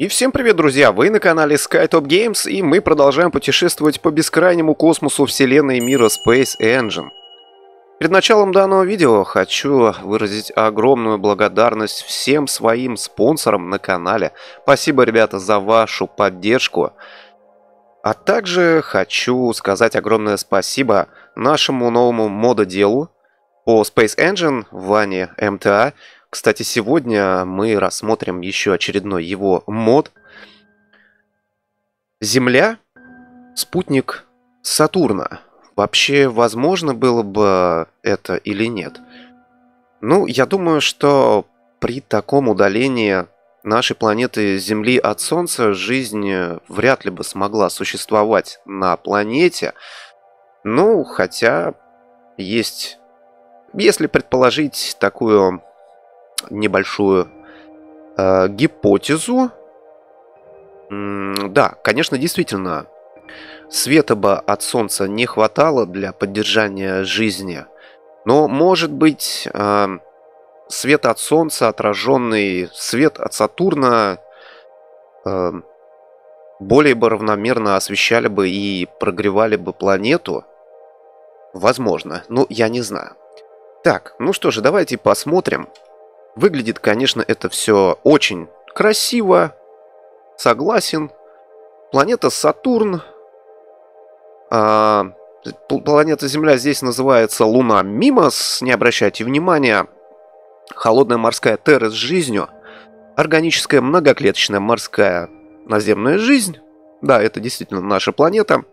И всем привет, друзья! Вы на канале SkyTop Games, и мы продолжаем путешествовать по бескрайнему космосу вселенной мира Space Engine. Перед началом данного видео хочу выразить огромную благодарность всем своим спонсорам на канале. Спасибо, ребята, за вашу поддержку. А также хочу сказать огромное спасибо нашему новому мододелу по Space Engine, Ване МТА, кстати, сегодня мы рассмотрим еще очередной его мод. Земля – спутник Сатурна. Вообще, возможно было бы это или нет? Ну, я думаю, что при таком удалении нашей планеты Земли от Солнца жизнь вряд ли бы смогла существовать на планете. Ну, хотя есть... Если предположить такую небольшую э, гипотезу. да, конечно, действительно, света бы от Солнца не хватало для поддержания жизни. Но, может быть, э, свет от Солнца, отраженный свет от Сатурна, э, более бы равномерно освещали бы и прогревали бы планету. Возможно, но я не знаю. Так, ну что же, давайте посмотрим, Выглядит, конечно, это все очень красиво. Согласен. Планета Сатурн. А, планета Земля здесь называется Луна Мимос. Не обращайте внимания. Холодная морская терра с жизнью. Органическая многоклеточная морская наземная жизнь. Да, это действительно наша планета.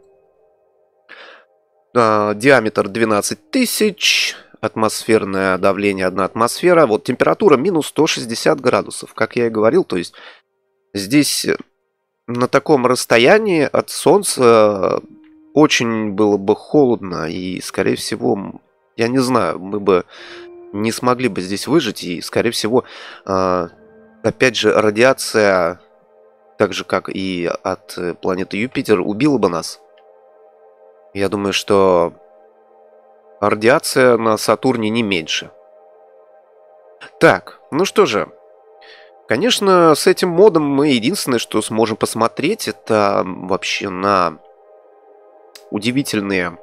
А, диаметр 12 тысяч атмосферное давление 1 атмосфера. Вот температура минус 160 градусов, как я и говорил. То есть здесь э, на таком расстоянии от Солнца очень было бы холодно. И, скорее всего, я не знаю, мы бы не смогли бы здесь выжить. И, скорее всего, а, опять же, радиация, так же, как и от планеты Юпитер, убила бы нас. Я думаю, что Радиация на Сатурне не меньше. Так, ну что же. Конечно, с этим модом мы единственное, что сможем посмотреть, это вообще на удивительные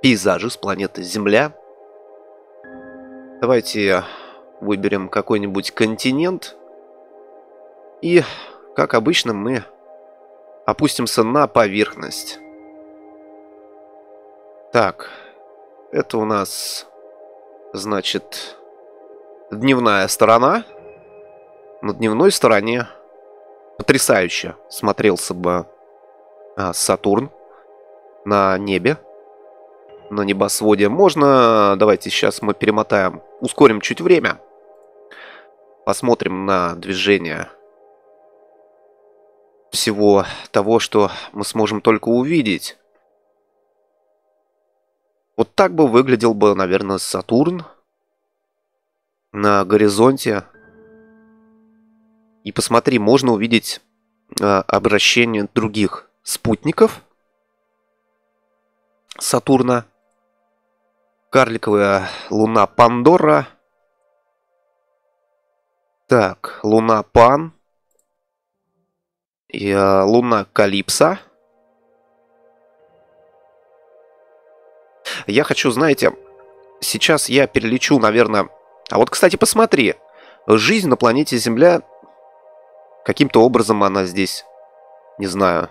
пейзажи с планеты Земля. Давайте выберем какой-нибудь континент. И, как обычно, мы опустимся на поверхность. Так, это у нас, значит, дневная сторона. На дневной стороне потрясающе смотрелся бы а, Сатурн на небе, на небосводе. Можно, давайте сейчас мы перемотаем, ускорим чуть время. Посмотрим на движение всего того, что мы сможем только увидеть. Вот так бы выглядел бы, наверное, Сатурн на горизонте. И посмотри, можно увидеть э, обращение других спутников Сатурна. Карликовая луна Пандора. Так, луна Пан. И э, луна Калипса. Я хочу, знаете, сейчас я перелечу, наверное... А вот, кстати, посмотри. Жизнь на планете Земля... Каким-то образом она здесь, не знаю,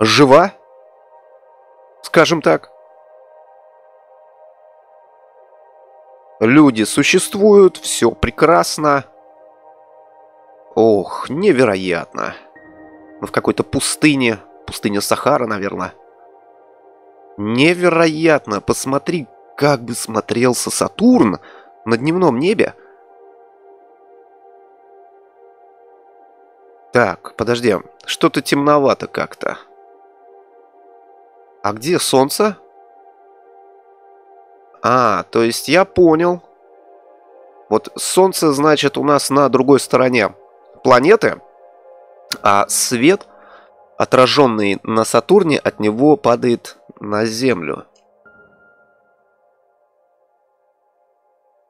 жива? Скажем так. Люди существуют, все прекрасно. Ох, невероятно. Мы в какой-то пустыне. Пустыня Сахара, наверное. Невероятно! Посмотри, как бы смотрелся Сатурн на дневном небе. Так, подожди, что-то темновато как-то. А где Солнце? А, то есть я понял. Вот Солнце, значит, у нас на другой стороне планеты, а свет, отраженный на Сатурне, от него падает на землю.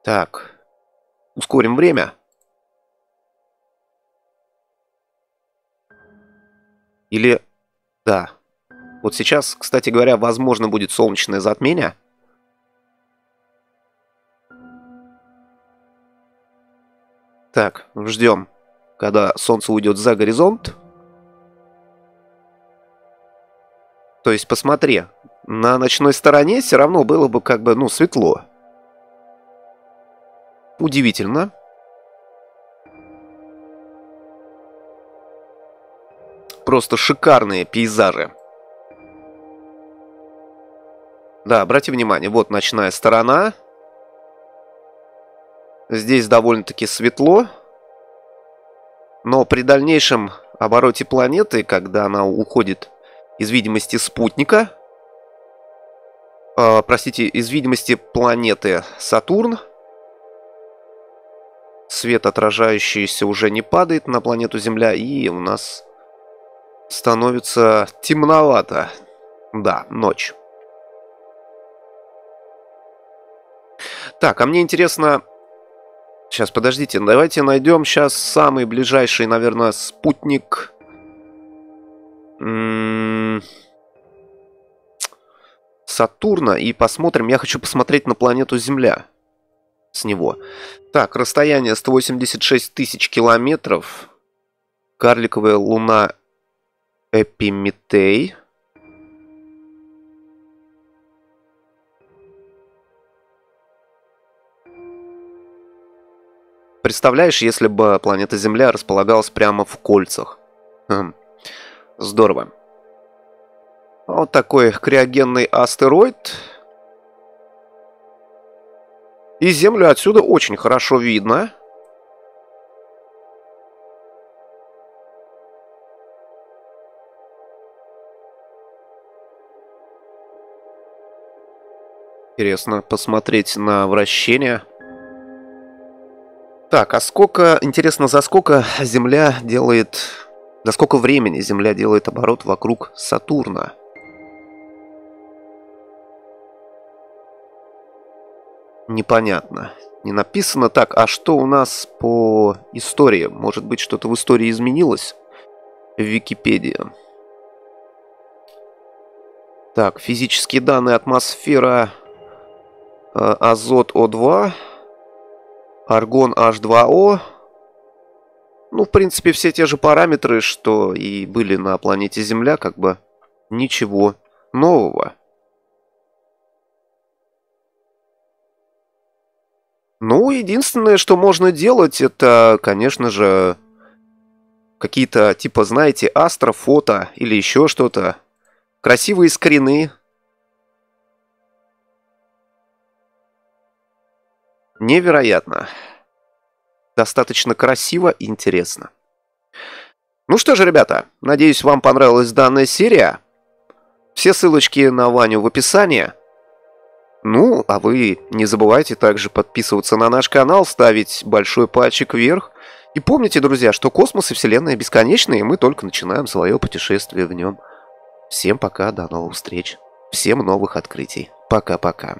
Так. Ускорим время. Или... Да. Вот сейчас, кстати говоря, возможно будет солнечное затмение. Так, ждем, когда солнце уйдет за горизонт. То есть, посмотри, на ночной стороне все равно было бы как бы, ну, светло. Удивительно. Просто шикарные пейзажи. Да, обрати внимание, вот ночная сторона. Здесь довольно-таки светло. Но при дальнейшем обороте планеты, когда она уходит из видимости спутника, э, простите, из видимости планеты Сатурн, свет отражающийся уже не падает на планету Земля, и у нас становится темновато. Да, ночь. Так, а мне интересно... Сейчас, подождите, давайте найдем сейчас самый ближайший, наверное, спутник... Сатурна и посмотрим. Я хочу посмотреть на планету Земля с него. Так, расстояние 186 тысяч километров. Карликовая луна Эпиметей. Представляешь, если бы планета Земля располагалась прямо в кольцах. Хм. Здорово. Вот такой криогенный астероид. И Землю отсюда очень хорошо видно. Интересно посмотреть на вращение. Так, а сколько, интересно, за сколько Земля делает... За сколько времени Земля делает оборот вокруг Сатурна? Непонятно. Не написано так. А что у нас по истории? Может быть, что-то в истории изменилось? В Википедии. Так, физические данные атмосфера Э, азот О2, аргон H2O. Ну, в принципе, все те же параметры, что и были на планете Земля, как бы ничего нового. Ну, единственное, что можно делать, это, конечно же, какие-то, типа, знаете, астрофото или еще что-то. Красивые скрины, Невероятно. Достаточно красиво и интересно. Ну что же, ребята, надеюсь, вам понравилась данная серия. Все ссылочки на Ваню в описании. Ну, а вы не забывайте также подписываться на наш канал, ставить большой пальчик вверх. И помните, друзья, что космос и Вселенная бесконечны, и мы только начинаем свое путешествие в нем. Всем пока, до новых встреч. Всем новых открытий. Пока-пока.